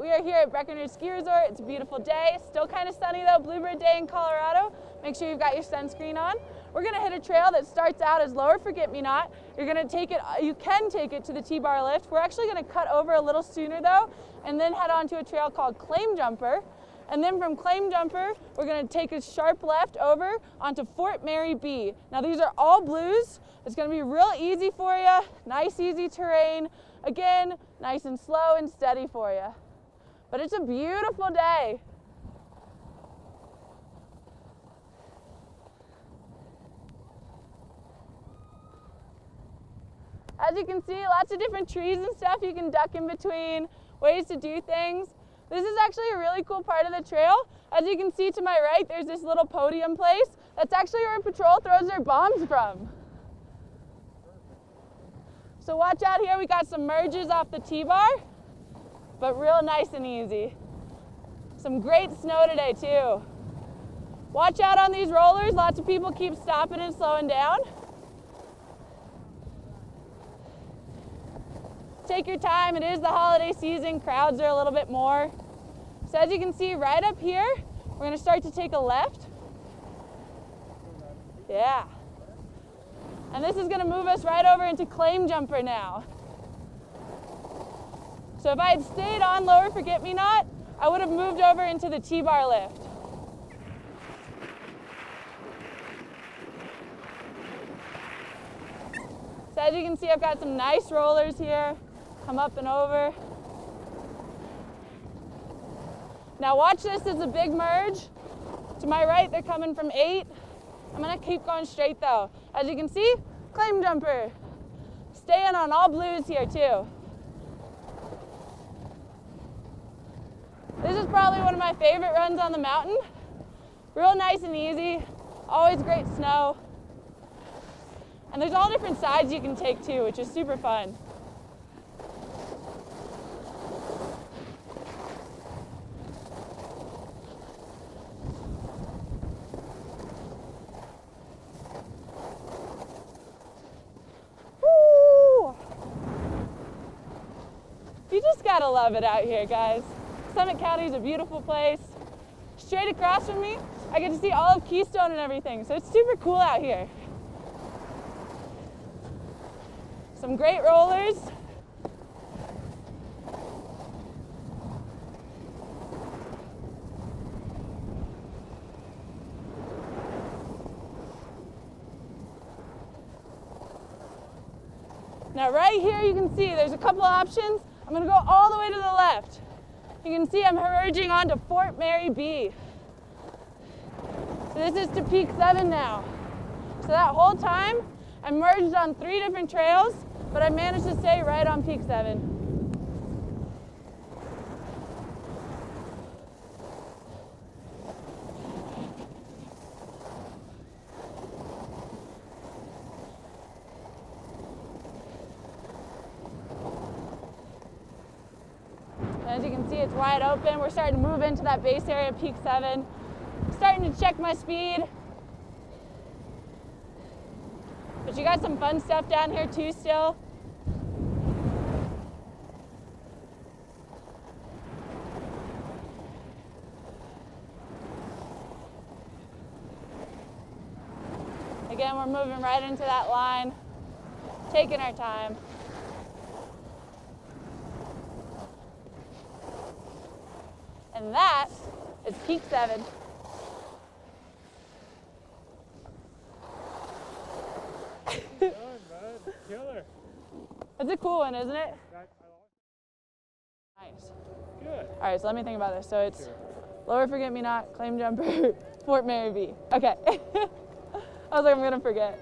we are here at Breckenridge Ski Resort. It's a beautiful day. Still kind of sunny though, Bluebird Day in Colorado. Make sure you've got your sunscreen on. We're gonna hit a trail that starts out as Lower Forget Me Not. You're gonna take it, uh, you can take it to the T-bar lift. We're actually gonna cut over a little sooner though, and then head on to a trail called Claim Jumper. And then from Claim Jumper, we're gonna take a sharp left over onto Fort Mary B. Now these are all blues. It's gonna be real easy for you, nice easy terrain. Again, nice and slow and steady for you. But it's a beautiful day. As you can see, lots of different trees and stuff you can duck in between, ways to do things. This is actually a really cool part of the trail. As you can see to my right, there's this little podium place. That's actually where patrol throws their bombs from. So watch out here, we got some merges off the T-bar, but real nice and easy. Some great snow today too. Watch out on these rollers, lots of people keep stopping and slowing down. Take your time, it is the holiday season, crowds are a little bit more. So as you can see right up here, we're gonna start to take a left. Yeah. And this is gonna move us right over into claim jumper now. So if I had stayed on lower forget me not, I would have moved over into the T-bar lift. So as you can see, I've got some nice rollers here come up and over. Now watch this, it's a big merge. To my right, they're coming from eight. I'm gonna keep going straight though. As you can see, claim jumper. Staying on all blues here too. This is probably one of my favorite runs on the mountain. Real nice and easy, always great snow. And there's all different sides you can take too, which is super fun. You just gotta love it out here, guys. Summit County is a beautiful place. Straight across from me, I get to see all of Keystone and everything, so it's super cool out here. Some great rollers. Now right here you can see there's a couple options. I'm gonna go all the way to the left. You can see I'm merging onto Fort Mary B. So this is to peak seven now. So that whole time, I merged on three different trails, but I managed to stay right on peak seven. As you can see, it's wide open. We're starting to move into that base area, peak seven. Starting to check my speed. But you got some fun stuff down here too still. Again, we're moving right into that line, taking our time. And that is peak seven. That's a cool one, isn't it? Nice. Good. All right, so let me think about this. So it's lower forget me not, claim jumper, Fort Mary B. Okay. I was like, I'm gonna forget.